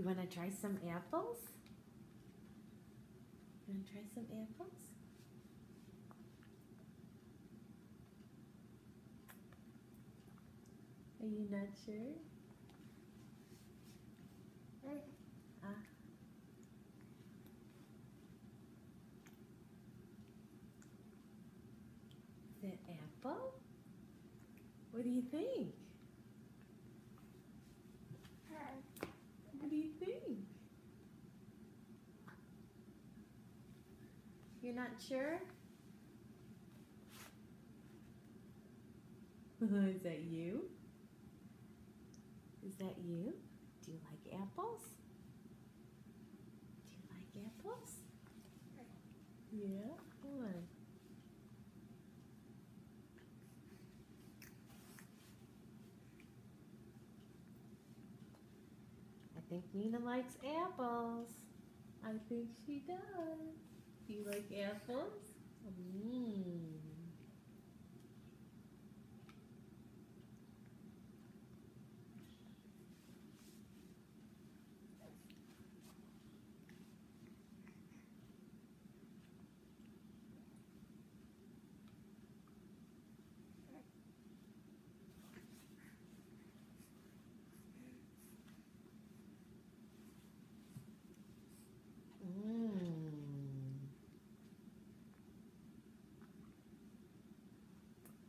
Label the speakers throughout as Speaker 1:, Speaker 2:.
Speaker 1: You want to try some apples? You want to try some apples? Are you not sure? Ah. Is that apple? What do you think? What do you think? You're not sure? Is that you? Is that you? Do you like apples? Do you like apples? Yeah? On. I think Nina likes apples. I think she does. Do you like apples?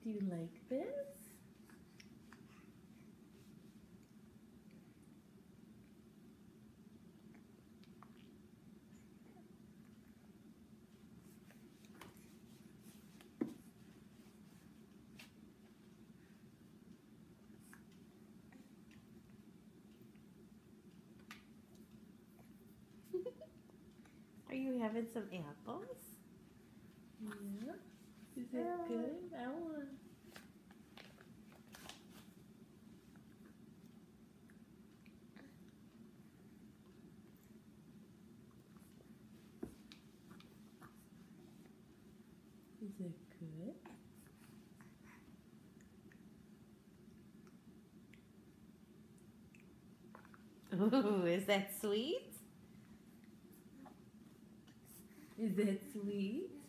Speaker 1: Do you like this? Are you having some apples? Yeah. Is it good? I want. Is it good? Ooh, is that sweet? Is that sweet?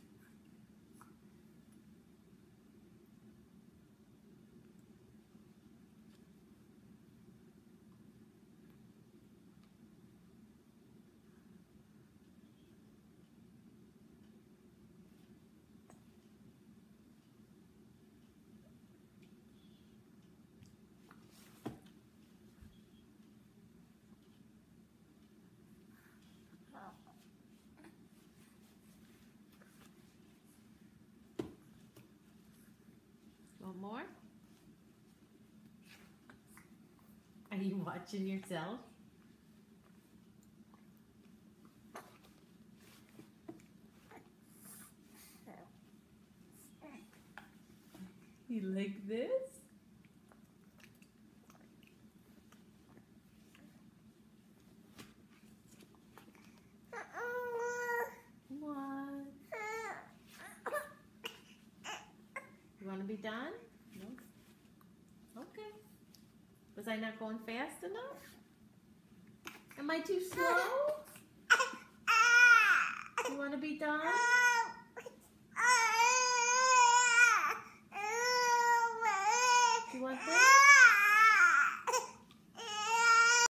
Speaker 1: More? Are you watching yourself? You like this? Come on. You want to be done? No. Okay. Was I not going fast enough? Am I too slow? You want to be done?